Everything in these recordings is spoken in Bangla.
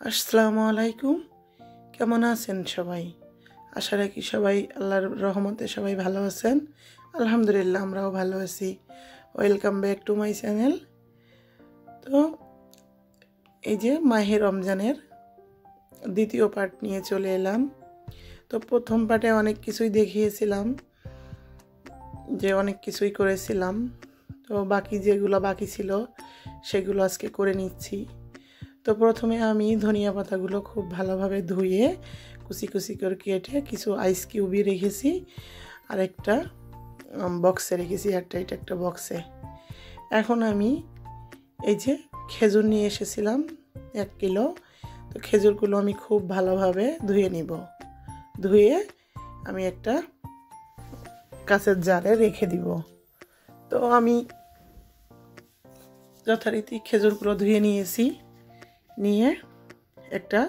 আসসালামু আলাইকুম। কেমন আছেন সবাই? আশা রাখি সবাই আল্লাহর রহমতে সবাই ভালো আছেন। আলহামদুলিল্লাহ, আমরাও ভালো আছি। Welcome back to my channel তো, এই যে মাহে রমজানের দ্বিতীয় পার্ট নিয়ে চলে এলাম। তো, প্রথম পার্টে অনেক কিছুই দেখিয়েছিলাম, যে অনেক কিছুই করেছিলাম। তো, বাকি যেগুলো বাকি ছিল, সেগুলো আজকে করে নিচ্ছি। তো প্রথমে আমি ধনিয়া পাতাগুলো খুব ভালোভাবে ধুয়ে কুচি কুচি করে কেটে কিছু আইস কিউবই রেখেছি, আর একটা বক্সে রেখেছি, একটা, এটা একটা বক্সে এখন আমি এই যে খেজুর নিয়ে এসেছিলাম, এক কিলো, তো খেজুরগুলো আমি খুব ভালোভাবে ধুয়ে নিব। ধুয়ে আমি একটা কাঁচের জারে রেখে দিব। তো আমি যথারীতি খেজুরগুলো ধুয়ে নিয়েছি। নিয়ে একটা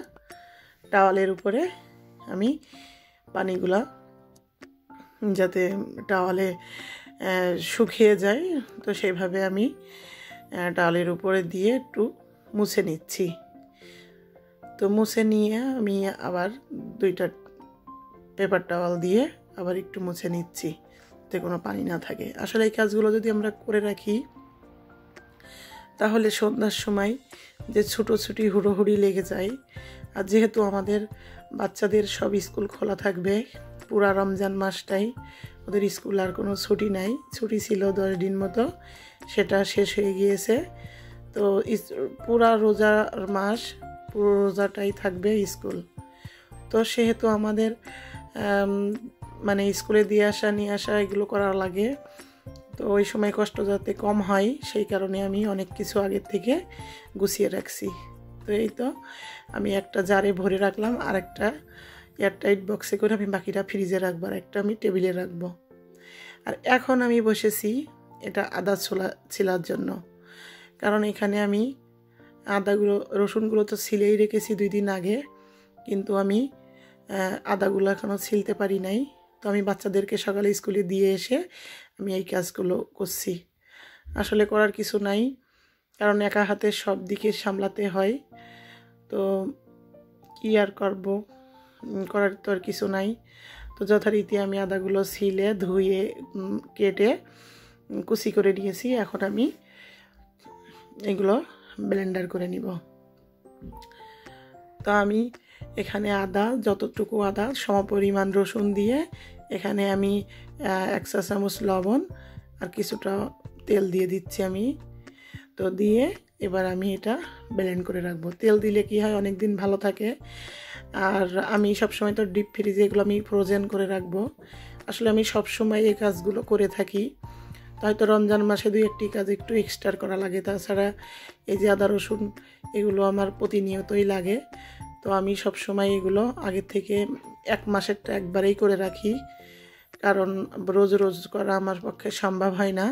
টাওয়ালের উপরে আমি পানিগুলা যাতে টাওয়ালে শুকিয়ে যায়, তো সেইভাবে আমি টাওয়ালের উপরে দিয়ে একটু মুছে নিচ্ছি। তো মুছে নিয়ে আমি আবার দুইটা পেপার টাওয়াল দিয়ে আবার একটু মুছে নিচ্ছি, যাতে কোনো পানি না থাকে। আসলে এই কাজগুলো যদি আমরা করে রাখি, তাহলে সন্ধ্যার সময় যে ছুটোছুটি হুড়োহুড়ি লেগে যায়। আর যেহেতু আমাদের বাচ্চাদের সব স্কুল খোলা থাকবে, পুরা রমজান মাসটাই ওদের স্কুল আর কোনো ছুটি নাই। ছুটি ছিল দশ দিন মতো, সেটা শেষ হয়ে গিয়েছে। তো পুরা রোজার মাস, পুরো রোজাটাই থাকবে স্কুল। তো সেহেতু আমাদের মানে স্কুলে দিয়ে আসা, নিয়ে আসা, এগুলো করা লাগে। তো ওই সময় কষ্ট যাতে কম হয়, সেই কারণে আমি অনেক কিছু আগের থেকে গুছিয়ে রাখছি। তো এই তো আমি একটা জারে ভরে রাখলাম, আর একটা এয়ারটাইট বক্সে করে আমি বাকিটা ফ্রিজে রাখব, আর একটা আমি টেবিলে রাখব। আর এখন আমি বসেছি এটা আদা ছোলা ছিলার জন্য। কারণ এখানে আমি আদাগুলো, রসুনগুলো তো ছিলেই রেখেছি দুই দিন আগে, কিন্তু আমি আদাগুলো এখনও ছিলতে পারি নাই। তো আমি বাচ্চাদেরকে সকালে স্কুলে দিয়ে এসে আমি এই কাজগুলো করছি। আসলে করার কিছু নাই, কারণ একা হাতে সব দিকে সামলাতে হয়। তো কী আর করব? করার তো আর কিছু নাই। তো যথারীতি আমি আদাগুলো ছিলে, ধুয়ে কেটে কুচি করে নিয়েছি। এখন আমি এগুলো ব্লেন্ডার করে নিব। তো আমি এখানে আদা, যতটুকু আদা, সমপরিমাণ রসুন দিয়ে এখানে আমি এক চা চামচ লবণ আর কিছুটা তেল দিয়ে দিচ্ছি আমি। তো দিয়ে এবার আমি এটা ব্লেন্ড করে রাখব। তেল দিলে কি হয় অনেক দিন ভালো থাকে। আর আমি সবসময় তো ডিপ ফ্রিজে এগুলো আমি ফ্রোজেন করে রাখব। আসলে আমি সবসময় এই কাজগুলো করে থাকি। হয়তো রমজান মাসে দুই একটি কাজ একটু এক্সট্রা করা লাগে। তাছাড়া এই যে আদা, রসুন, এগুলো আমার প্রতিনিয়তই লাগে। তো আমি সব সময় এগুলো আগের থেকে এক মাসেরটা একবারেই করে রাখি। কারণ রোজ রোজ করা আমার পক্ষে সম্ভব হয় না।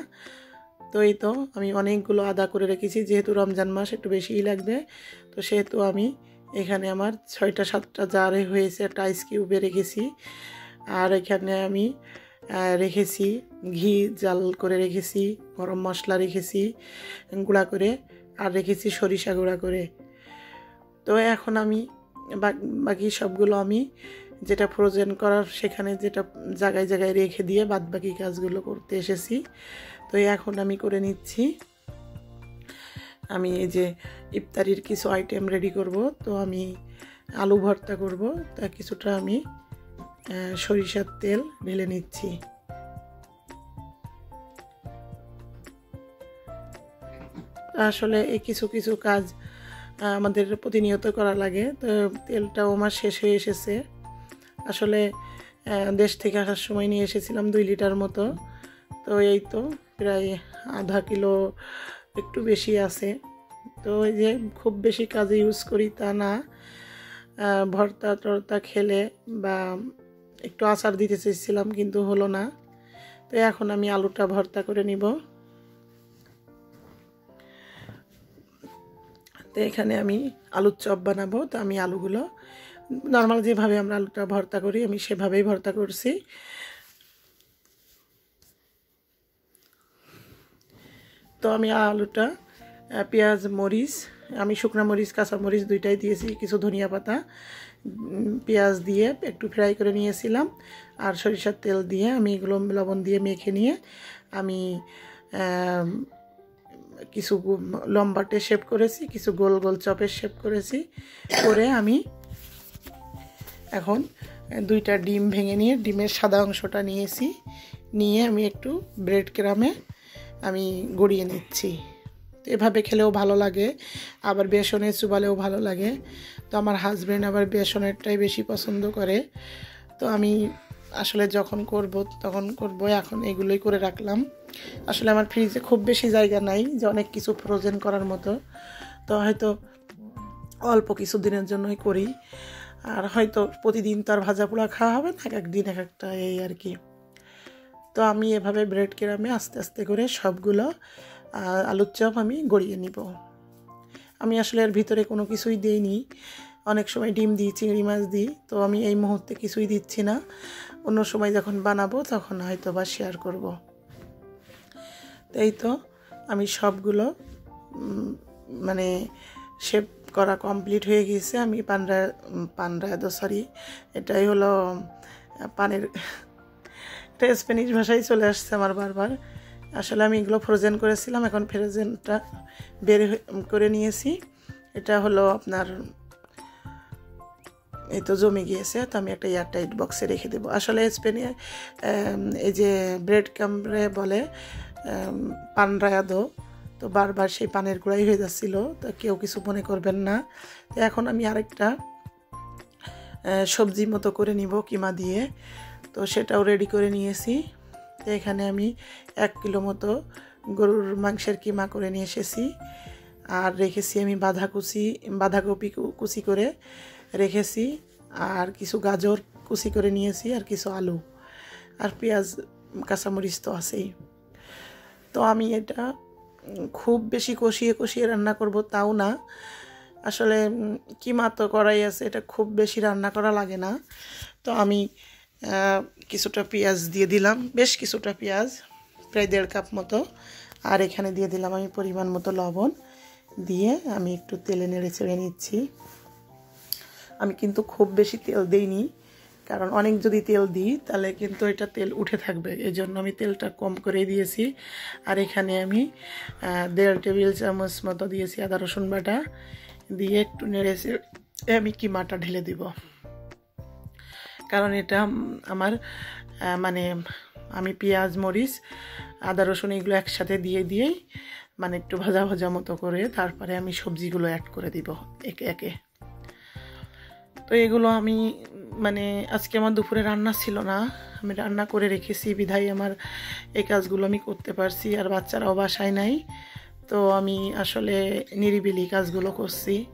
তো এই তো আমি অনেকগুলো আদা করে রেখেছি। যেহেতু রমজান মাস একটু বেশিই লাগবে, তো সেহেতু আমি এখানে আমার ছয়টা সাতটা জারে হয়েছে একটা আইস কিউবে রেখেছি। আর এখানে আমি রেখেছি ঘি জাল করে রেখেছি, গরম মশলা রেখেছি, গুঁড়া করে, আর রেখেছি সরিষা গুঁড়া করে। তো এখন আমি বাকি সবগুলো আমি যেটা ফ্রোজেন করার সেখানে যেটা জায়গায় জায়গায় রেখে দিয়ে বাদ বাকি কাজগুলো করতে এসেছি। তো এখন আমি করে নিচ্ছি। আমি এই যে ইফতারির কিছু আইটেম রেডি করব। তো আমি আলু ভর্তা করব। তা কিছুটা আমি সরিষার তেল ঢেলে নিচ্ছি। আসলে এই কিছু কিছু কাজ আমাদের প্রতিনিয়ত করা লাগে। তো তেলটাও আমার শেষ হয়ে এসেছে। আসলে দেশ থেকে আসার সময় নিয়ে এসেছিলাম দুই লিটার মতো। তো এই তো প্রায় আধা কিলো একটু বেশি আছে। তো এই যে খুব বেশি কাজে ইউজ করি তা না। ভর্তা টর্তা খেলে বা একটু আচার দিতে চেয়েছিলাম কিন্তু হলো না। তো এখন আমি আলুটা ভর্তা করে নিব। তো এখানে আমি আলুর চপ বানাবো। তো আমি আলুগুলো নর্মাল যেভাবে আমরা আলুটা ভর্তা করি, আমি সেভাবেই ভর্তা করছি। তো আমি আলুটা পেঁয়াজ, মরিচ, আমি শুকনো মরিচ, কাঁচা মরিচ দুইটাই দিয়েছি, কিছু ধনিয়া পাতা পেঁয়াজ দিয়ে একটু ফ্রাই করে নিয়েছিলাম, আর সরিষার তেল দিয়ে আমি এগুলো লবণ দিয়ে মেখে নিয়ে আমি কিছু লম্বাটে শেপ করেছি, কিছু গোল গোল চপের শেপ করেছি, করে আমি এখন দুইটা ডিম ভেঙে নিয়ে ডিমের সাদা অংশটা নিয়েছি, নিয়ে আমি একটু ব্রেড ক্রামে আমি গড়িয়ে নিচ্ছি। এভাবে খেলেও ভালো লাগে, আবার বেসনে চুবালেও ভালো লাগে। তো আমার হাজব্যান্ড আবার বেসনেরটাই বেশি পছন্দ করে। তো আমি আসলে যখন করব, তখন করব, এখন এগুলোই করে রাখলাম। আসলে আমার ফ্রিজে খুব বেশি জায়গা নাই, যে অনেক কিছু ফ্রোজেন করার মতো। তো হয়তো অল্প কিছু দিনের জন্যই করি। আর হয়তো প্রতিদিন তো আর ভাজা পোড়া খাওয়া হবে না, এক একদিন এক একটা এই আর কি। তো আমি এভাবে ব্রেড কেরামে আস্তে আস্তে করে সবগুলো আলুর চপ আমি গড়িয়ে নিব। আমি আসলে এর ভিতরে কোনো কিছুই দিইনি। অনেক সময় ডিম দিই, চিংড়ি মাছ দিই, তো আমি এই মুহূর্তে কিছুই দিচ্ছি না। অন্য সময় যখন বানাবো, তখন হয়তো বা শেয়ার করব। তো এই তো আমি সবগুলো মানে শেপ করা কমপ্লিট হয়ে গিয়েছে। আমি পানরা পানরা তো সরি এটাই হলো পানের, এটা স্প্যানিশ ভাষায় চলে আসছে আমার বারবার। আসলে আমি এগুলো ফ্রোজেন করেছিলাম, এখন ফ্রোজেনটা বের করে নিয়েছি। এটা হলো আপনার এই তো জমে গিয়েছে তো আমি একটা এয়ারটাইট বক্সে রেখে দেবো। আসলে স্পেনে এই যে ব্রেড ক্যাম্পরে বলে আম, পান রায়াদো তো বারবার সেই পানের গুঁড়াই হয়ে যাচ্ছিল তো কেউ কিছু মনে করবেন না। তো এখন আমি আরেকটা সবজি মতো করে নিব কিমা দিয়ে তো সেটাও রেডি করে নিয়েছি। তো এখানে আমি এক কিলো মতো গরুর মাংসের কিমা করে নিয়ে এসেছি। আর রেখেছি আমি বাঁধাকুচি বাঁধাকপি কুচি করে। রেখেছি, আর কিছু গাজর কুচি করে নিয়েছি, আর কিছু আলু, আর পেঁয়াজ, কাঁচামরিচ তো আছেই। তো আমি এটা খুব বেশি কষিয়ে কষিয়ে রান্না করব তাও না। আসলে কিমা তো করাই আছে এটা খুব বেশি রান্না করা লাগে না। তো আমি কিছুটা পেঁয়াজ দিয়ে দিলাম, বেশ কিছুটা পেঁয়াজ, প্রায় দেড় কাপ মতো। আর এখানে দিয়ে দিলাম আমি পরিমাণ মতো লবণ। দিয়ে আমি একটু তেলে নেড়ে চেড়ে নিচ্ছি। আমি কিন্তু খুব বেশি তেল দিইনি। কারণ অনেক যদি তেল দিই, তাহলে কিন্তু এটা তেল উঠে থাকবে। এই জন্য আমি তেলটা কম করে দিয়েছি। আর এখানে আমি দেড় টেবিল চামচ মতো দিয়েছি আদা রসুন বাটা। দিয়ে একটু নেড়ে চেড়ে আমি কিমাটা ঢেলে দিব। কারণ এটা আমার মানে আমি পেঁয়াজ, মরিচ, আদা রসুন এগুলো একসাথে দিয়ে দিয়েই মানে একটু ভাজা ভাজা মতো করে তারপরে আমি সবজিগুলো অ্যাড করে দিব একে একে। তো এগুলো আমি মানে আজকে আমার দুপুরে রান্না ছিল না। আমি রান্না করে রেখেছি, বিধায় আমার এই কাজগুলো আমি করতে পারছি, আর বাচ্চারাও বাসায় নাই। তো আমি আসলে নিরিবিলি কাজগুলো করছি।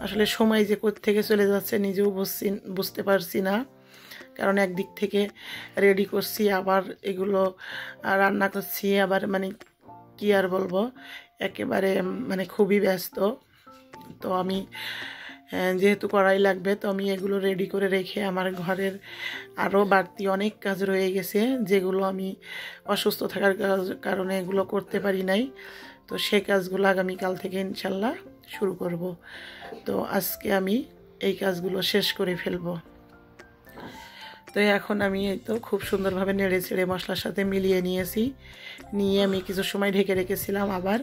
আসলে সময় যে থেকে চলে যাচ্ছে নিজেও বুঝছি, বুঝতে পারছি না। কারণ একদিক থেকে রেডি করছি, আবার এগুলো রান্না করছি, আবার মানে কি আর বলব, একেবারে মানে খুবই ব্যস্ত। তো আমি যেহেতু কড়াই লাগবে, তো আমি এগুলো রেডি করে রেখে আমার ঘরের আরও বাড়তি অনেক কাজ রয়ে গেছে, যেগুলো আমি অসুস্থ থাকার কারণে এগুলো করতে পারি নাই। তো সেই কাজগুলো আগামীকাল থেকে ইনশাল্লাহ শুরু করব। তো আজকে আমি এই কাজগুলো শেষ করে ফেলব। তো এখন আমি এই তো খুব সুন্দরভাবে নেড়ে চেড়ে মশলার সাথে মিলিয়ে নিয়েছি। নিয়ে আমি কিছু সময় ঢেকে রেখেছিলাম আবার।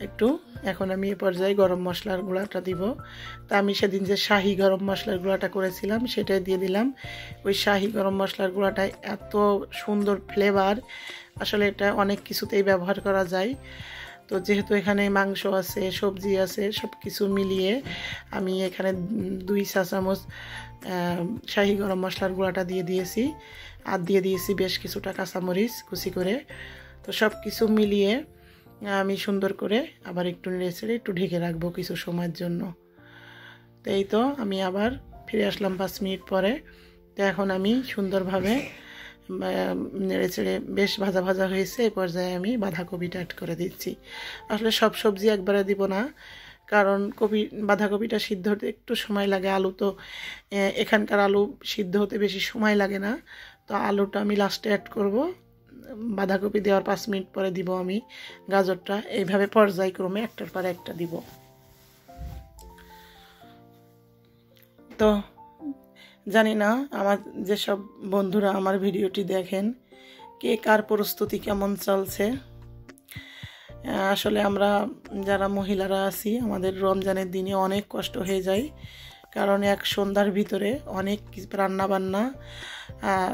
একটু। এখন আমি এ পর্যায়ে গরম মশলার গুঁড়াটা দিব। তা আমি সেদিন যে শাহি গরম মশলার গুঁড়াটা করেছিলাম, সেটাই দিয়ে দিলাম। ওই শাহি গরম মশলার গুঁড়াটা এত সুন্দর ফ্লেভার আসলে এটা অনেক কিছুতেই ব্যবহার করা যায়। তো যেহেতু এখানে মাংস আছে, সবজি আছে সব কিছু মিলিয়ে আমি এখানে দুই চা চামচ শাহি গরম মশলার গুঁড়াটা দিয়ে দিয়েছি। আর দিয়ে দিয়েছি বেশ কিছুটা কাঁচামরিচ কুচি করে। তো সব কিছু মিলিয়ে আমি সুন্দর করে আবার একটু নেড়ে চেড়ে একটু ঢেকে রাখব কিছু সময়ের জন্য। তো এই তো আমি আবার ফিরে আসলাম পাঁচ মিনিট পরে। তো এখন আমি সুন্দরভাবে নেড়ে চেড়ে বেশ ভাজা ভাজা হয়েছে এই পর্যায়ে আমি বাঁধাকপিটা অ্যাড করে দিচ্ছি। আসলে সব সবজি একবারে দিব না, কারণ কপি, বাঁধাকপিটা সিদ্ধ হতে একটু সময় লাগে, আলু তো এখানকার আলু সিদ্ধ হতে বেশি সময় লাগে না। তো আলুটা আমি লাস্টে অ্যাড করব। বাঁধাকপি দেওয়ার পাঁচ মিনিট পরে দিব আমি গাজরটা। এইভাবে পর্যায়ক্রমে একটার পর একটা দিব। তো, জানি না আমার যেসব বন্ধুরা আমার ভিডিওটি দেখেন, কে কার প্রস্তুতি কেমন চলছে। আসলে আমরা যারা মহিলারা আছি, আমাদের রমজানের দিনে অনেক কষ্ট হয়ে যায়, কারণ এক সন্ধ্যার ভিতরে অনেক রান্নাবান্না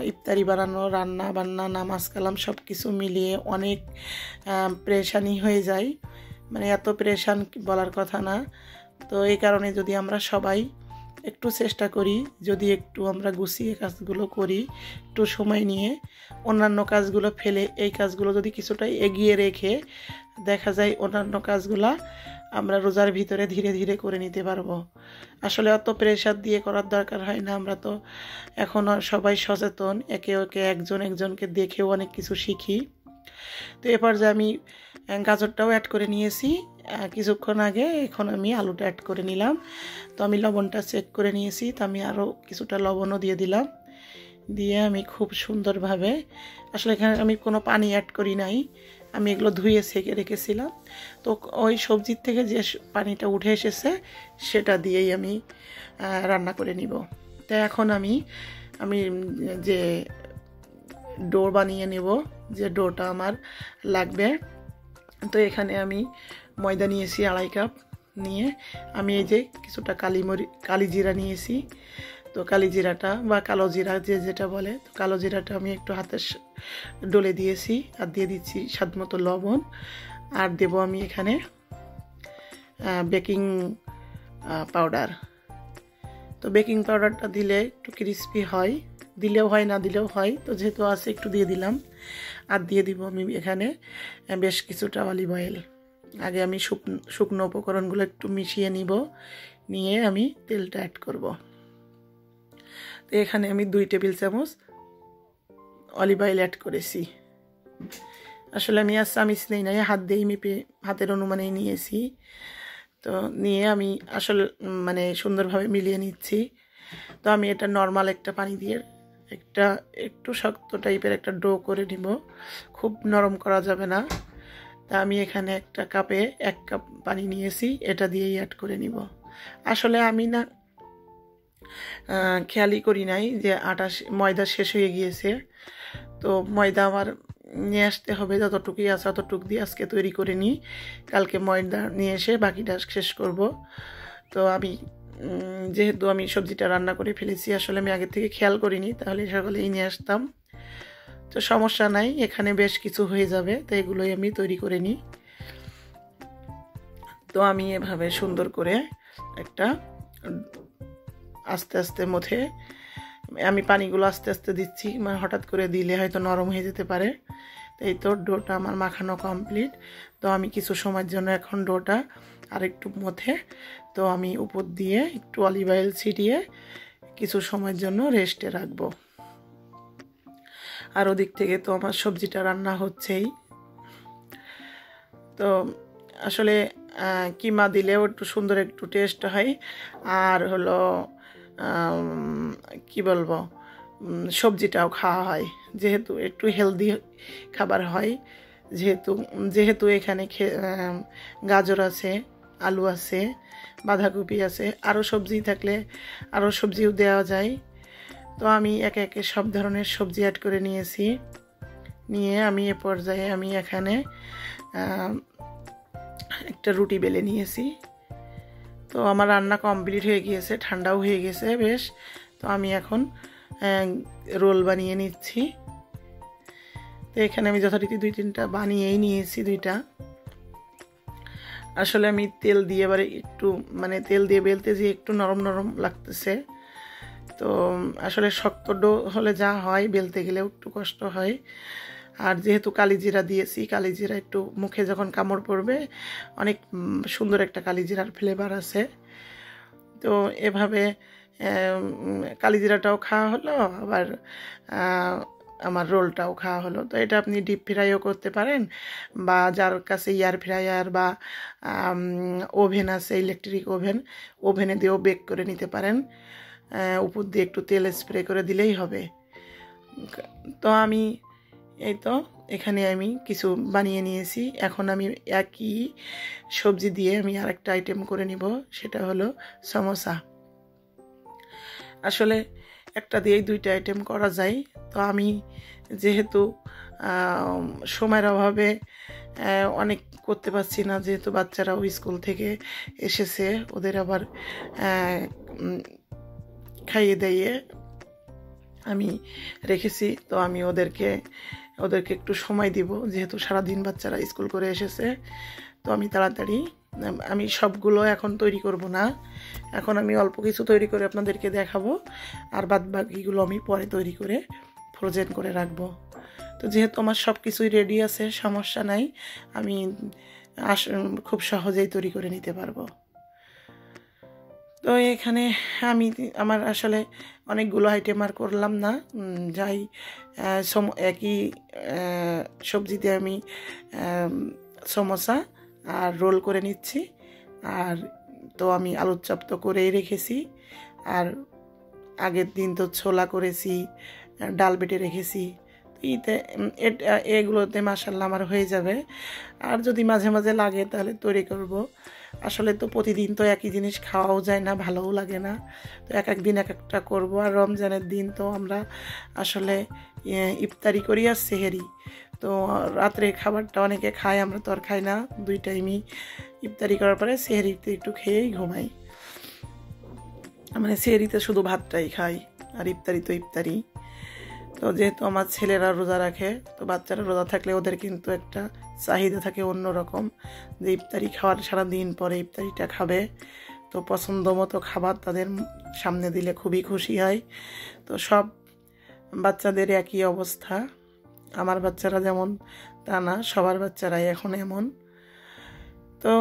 ইফতারি বানানো, রান্না বান্না, নামাজ কালাম সব কিছু মিলিয়ে অনেক প্রেশানি হয়ে যায়। মানে এত প্রেশান বলার কথা না। তো এই কারণে যদি আমরা সবাই একটু চেষ্টা করি, যদি একটু আমরা গুছিয়ে কাজগুলো করি, একটু সময় নিয়ে অন্যান্য কাজগুলো ফেলে, এই কাজগুলো যদি কিছুটা এগিয়ে রেখে দেখা যায় অন্যান্য কাজগুলা আমরা রোজার ভিতরে ধীরে ধীরে করে নিতে পারব। আসলে অত প্রেশার দিয়ে করার দরকার হয় না, আমরা তো এখন সবাই সচেতন, একে ওকে একজন একজনকে দেখেও অনেক কিছু শিখি। তো এরপর যে আমি গাজরটাও অ্যাড করে নিয়েছি। কিছুক্ষণ আগে এখন আমি আলুটা অ্যাড করে নিলাম। তো আমি লবণটা চেক করে নিয়েছি, তো আমি আরও কিছুটা লবণও দিয়ে দিলাম। দিয়ে আমি খুব সুন্দরভাবে, আসলে এখানে আমি কোনো পানি অ্যাড করি নাই, আমি এগুলো ধুয়ে সেকে রেখেছিলাম। তো ওই সবজির থেকে যে পানিটা উঠে এসেছে, সেটা দিয়েই আমি রান্না করে নিব। তো এখন আমি আমি যে ডো বানিয়ে নেব, যে ডোটা আমার লাগবে, তো এখানে আমি ময়দা নিয়েছি, আড়াই কাপ নিয়ে। আমি এই যে কিছুটা কালিমরি কালি জিরা নিয়েছি। তো কালি জিরাটা বা কালো জিরা যে যেটা বলে, তো কালো জিরাটা আমি একটু হাতে ডলে দিয়েছি আর দিয়ে দিচ্ছি স্বাদ মতো লবণ। আর দেব আমি এখানে বেকিং পাউডার। তো বেকিং পাউডারটা দিলে একটু ক্রিস্পি হয়। দিলেও হয়, না দিলেও হয়। তো যেহেতু আছে, একটু দিয়ে দিলাম। আর দিয়ে দিব আমি এখানে বেশ কিছুটা অলিভ অয়েল। আগে আমি শুকনো শুকনো উপকরণগুলো একটু মিশিয়ে নিব। নিয়ে আমি তেলটা অ্যাড করব। তো এখানে আমি দুই টেবিল চামচ অলিভ অয়েল অ্যাড করেছি। আসলে আমি আর চামিচ নেই নাই, হাত দিয়েই মেপে, হাতের অনুমানেই নিয়েছি। তো নিয়ে আমি আসলে মানে সুন্দরভাবে মিলিয়ে নিচ্ছি। তো আমি এটা নর্মাল একটা পানি দিয়ে একটা একটু শক্ত টাইপের একটা ডো করে নিব। খুব নরম করা যাবে না। তা আমি এখানে একটা কাপে এক কাপ পানি নিয়েছি, এটা দিয়েই অ্যাড করে নিব। আসলে আমি না খেয়ালই করি নাই যে আটা ময়দা শেষ হয়ে গিয়েছে। তো ময়দা আমার নিয়ে আসতে হবে, যতটুকুই আছে ততটুকু দিয়ে আজকে তৈরি করে নিই। কালকে ময়দা নিয়ে এসে বাকিটা শেষ করব। তো আমি যেহেতু আমি সবজিটা রান্না করে ফেলেছি, আসলে আমি আগে থেকে খেয়াল করিনি, তাহলে সকালেই নিয়ে আসতাম। তো সমস্যা নাই, এখানে বেশ কিছু হয়ে যাবে, তো এগুলোই আমি তৈরি করে নিই। তো আমি এভাবে সুন্দর করে একটা আস্তে আস্তে মধ্যে আমি পানিগুলো আস্তে আস্তে দিচ্ছি মানে হঠাৎ করে দিলে হয়তো নরম হয়ে যেতে পারে। এই তো ডোটা আমার মাখানো কমপ্লিট। তো আমি কিছু সময়ের জন্য এখন ডোটা আর একটু মধ্যে, তো আমি উপর দিয়ে একটু অলিভ অয়েল ছিটিয়ে কিছু সময়ের জন্য রেস্টে রাখব। আর ওদিক থেকে তো আমার সবজিটা রান্না হচ্ছেই। তো আসলে কিমা দিলেও একটু সুন্দর একটু টেস্ট হয়। আর হলো কি বলব সবজিটাও খাওয়া হয়। যেহেতু একটু হেলদি খাবার হয়, যেহেতু যেহেতু এখানে গাজর আছে, আলু আছে, বাঁধাকপি আছে আরও সবজি থাকলে আরও সবজিও দেওয়া যায়। তো আমি একে একে সব ধরনের সবজি অ্যাড করে নিয়েছি। নিয়ে আমি এ পর্যায়ে আমি এখানে একটা রুটি বেলে নিয়েছি। তো আমার রান্না কমপ্লিট হয়ে গিয়েছে, ঠান্ডাও হয়ে গেছে বেশ। তো আমি এখন রোল বানিয়ে নিচ্ছি। তো এখানে আমি যথারীতি দুই তিনটা বানিয়েই নিয়েছি দুইটা। আসলে আমি তেল দিয়ে এবারে একটু মানে তেল দিয়ে বেলতে যে একটু নরম নরম লাগতেছে। তো আসলে শক্ত ডো হলে যা হয়, বেলতে গেলেও একটু কষ্ট হয়। আর যেহেতু কালিজিরা দিয়েছি, কালিজিরা একটু মুখে যখন কামড় পড়বে, অনেক সুন্দর একটা কালিজিরার ফ্লেভার আছে। তো এভাবে কালিজিরাটাও খাওয়া হলো, আবার আমার রোলটাও খাওয়া হলো। তো এটা আপনি ডিপ ফ্রাইও করতে পারেন, বা যার কাছে এয়ার ফ্রায়ার বা ওভেন আছে ইলেকট্রিক ওভেন ওভেনে দিয়েও বেক করে নিতে পারেন। উপর দিয়ে একটু তেল স্প্রে করে দিলেই হবে। তো আমি এই তো এখানে আমি কিছু বানিয়ে নিয়েছি। এখন আমি একই সবজি দিয়ে আমি আরেকটা আইটেম করে নিব, সেটা হলো সমোসা। আসলে একটা দিয়েই দুইটা আইটেম করা যায়। তো আমি যেহেতু সময়ের অভাবে অনেক করতে পারছি না, যেহেতু বাচ্চারাও স্কুল থেকে এসেছে, ওদের আবার খাইয়ে দাইয়ে আমি রেখেছি। তো আমি ওদেরকে ওদেরকে একটু সময় দিব, যেহেতু সারাদিন বাচ্চারা স্কুল করে এসেছে। তো আমি তাড়াতাড়ি, আমি সবগুলো এখন তৈরি করব না। এখন আমি অল্প কিছু তৈরি করে আপনাদেরকে দেখাবো। আর বাদ বাকিগুলো আমি পরে তৈরি করে ফ্রোজেন করে রাখব। তো যেহেতু আমার সব কিছুই রেডি আছে, সমস্যা নাই, আমি আস খুব সহজেই তৈরি করে নিতে পারব। তো এখানে আমি আমার আসলে অনেকগুলো আইটেম আর করলাম না। যাই সম- একই আহ, সবজি দিয়ে আমি সমোসা আর রোল করে নিচ্ছি। আর তো আমি আলুর চপ তো করেই রেখেছি। আর আগের দিন তো ছোলা করেছি ডাল বেটে রেখেছি। ইতে এগুলোতে মাসাল্লাহ আমার হয়ে যাবে। আর যদি মাঝে মাঝে লাগে তাহলে তৈরি করব। আসলে তো প্রতিদিন তো একই জিনিস খাওয়াও যায় না, ভালোও লাগে না। তো এক এক দিন এক একটা করব। আর রমজানের দিন তো আমরা আসলে ইফতারি করি আর সেহেরি। তো রাত্রে খাবারটা অনেকে খায়, আমরা তো আর খাই না। দুই টাইমই ইফতারি করার পরে সেহেরিতে একটু খেয়েই ঘুমাই। মানে সেহেরিতে শুধু ভাতটাই খাই, আর ইফতারি তো ইফতারি। তো যেহেতু আমার ছেলেরা রোজা রাখে, তো বাচ্চারা রোজা থাকলে ওদের কিন্তু একটা চাহিদা থাকে অন্যরকম যে ইফতারি খাওয়ার সারা দিন পরে ইফতারিটা খাবে, তো পছন্দ মতো খাবার তাদের সামনে দিলে খুবই খুশি হয়। তো সব বাচ্চাদের একই অবস্থা। আমার বাচ্চারা যেমন তা না, সবার বাচ্চারাই এখন এমন। তো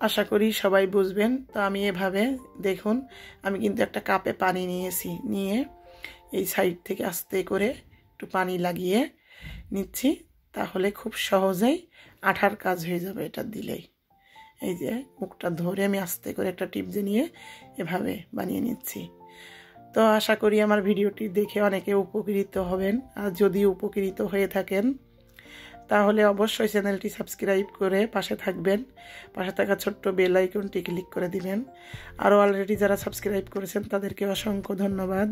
আশা করি সবাই বুঝবেন। তো আমি এভাবে, দেখুন, আমি কিন্তু একটা কাপে পানি নিয়েছি, নিয়ে এই সাইড থেকে আস্তে করে একটু পানি লাগিয়ে নিচ্ছি। তাহলে খুব সহজেই আঠার কাজ হয়ে যাবে এটা দিলেই। এই যে মুখটা ধরে আমি আস্তে করে একটা টিপজে নিয়ে এভাবে বানিয়ে নিচ্ছি। তো আশা করি আমার ভিডিওটি দেখে অনেকে উপকৃত হবেন। আর যদি উপকৃত হয়ে থাকেন, তাহলে অবশ্যই চ্যানেলটি সাবস্ক্রাইব করে পাশে থাকবেন। পাশে থাকা ছোট্ট বেল আইকনটি ক্লিক করে দিবেন। আরও অলরেডি যারা সাবস্ক্রাইব করেছেন, তাদেরকে অসংখ্য ধন্যবাদ।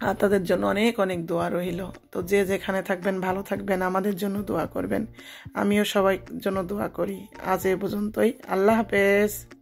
আর তাদের জন্য অনেক অনেক দোয়া রইল। তো যে যেখানে থাকবেন, ভালো থাকবেন, আমাদের জন্য দোয়া করবেন। আমিও সবাই জন্য দোয়া করি। আজ এ পর্যন্তই। আল্লাহ হাফেজ।